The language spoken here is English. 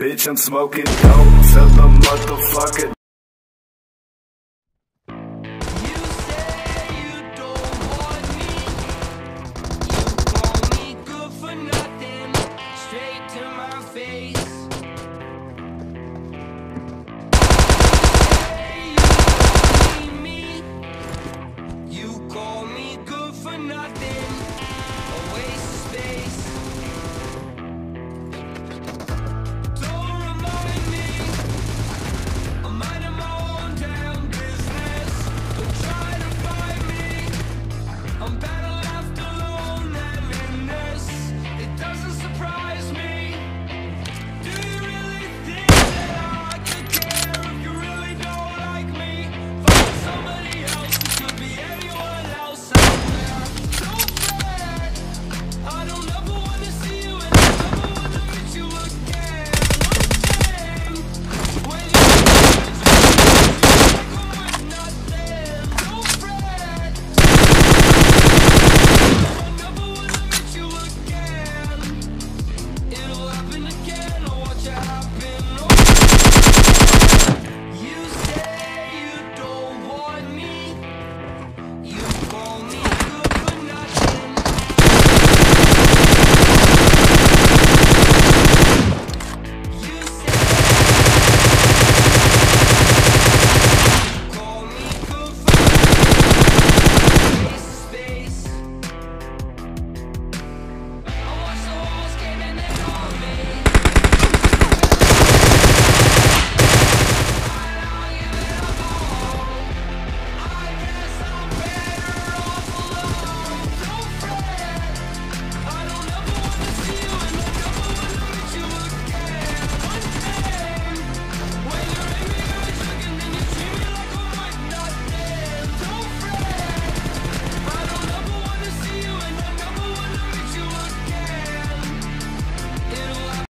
Bitch, I'm smoking dope. Till the motherfucker